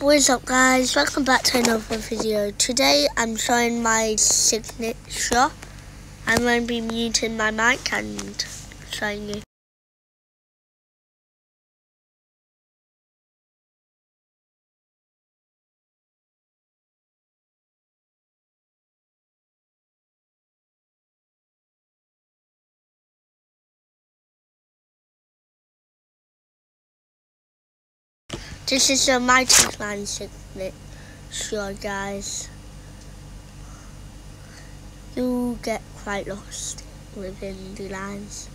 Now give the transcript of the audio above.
What is up guys, welcome back to another video. Today I'm showing my signature. I'm going to be muting my mic and showing you. This is a mighty clan signature, guys. You get quite lost within the lines.